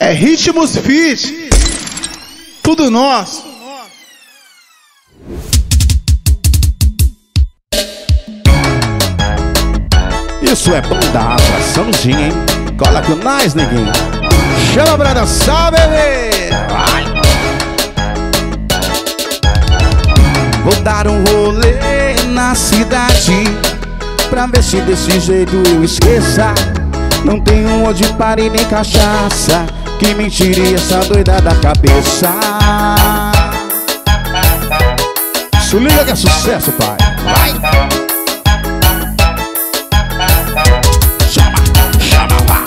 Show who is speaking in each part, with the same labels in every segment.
Speaker 1: É Ritmos Fit. Tudo nosso.
Speaker 2: Isso é banda atraçãozinha, hein? Cola com nós, neguinho. Chama pra dançar, bebê! Vai! Vou dar um rolê na cidade Pra ver se desse jeito eu esqueça Não tenho onde pare nem cachaça Que me tire essa doida da cabeça. Se liga que é sucesso, pai. Vai! Chama, chama, vá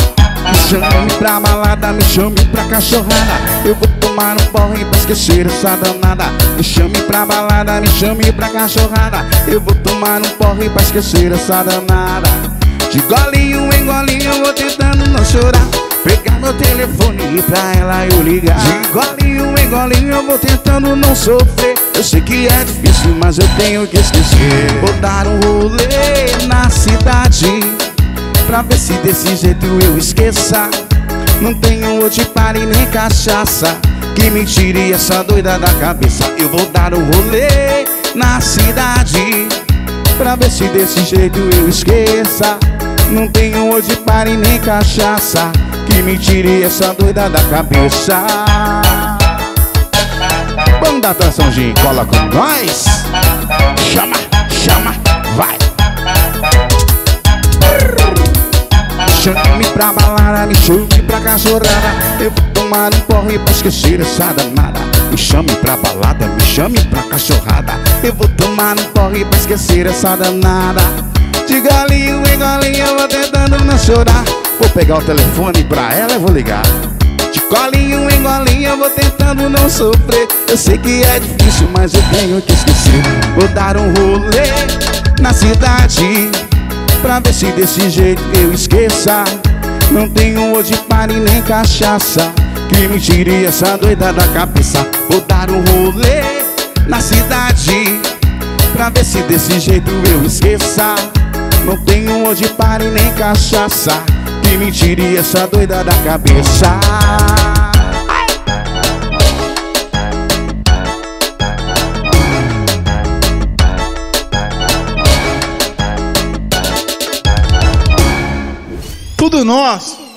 Speaker 2: Me chame pra balada, me chame pra cachorrada. Eu vou tomar um porre pra esquecer essa danada. Me chame pra balada, me chame pra cachorrada. Eu vou tomar um porre pra esquecer essa danada. De golinho em golinho eu vou tentando não chorar meu telefone pra ela eu ligar. De golinho em golinho eu vou tentando não sofrer. Eu sei que é difícil, mas eu tenho que esquecer. Vou dar um rolê na cidade Pra ver se desse jeito eu esqueça. Não tenho hoje pare nem cachaça Que me tire essa doida da cabeça. Eu vou dar um rolê na cidade Pra ver se desse jeito eu esqueça. Não tenho hoje pare nem cachaça Que me tire essa doida da cabeça. Banda Atraçãozinho, cola com nós. Chama, chama, vai. Chame pra balada, me chame pra cachorrada. Eu vou tomar um porre pra esquecer essa danada. Me chame pra balada, me chame pra cachorrada. Eu vou tomar um porre pra esquecer essa danada De galinho em galinho eu vou tentando não chorar. Vou pegar o telefone pra ela e vou ligar. De colinho em golinho eu vou tentando não sofrer. Eu sei que é difícil, mas eu tenho que esquecer. Vou dar um rolê na cidade Pra ver se desse jeito eu esqueça. Não tenho hoje pare nem cachaça Que me tire essa doida da cabeça. Vou dar um rolê na cidade Pra ver se desse jeito eu esqueça tenho hoje pare nem cachaça Que me tire essa doida da cabeça
Speaker 1: Tudo nosso.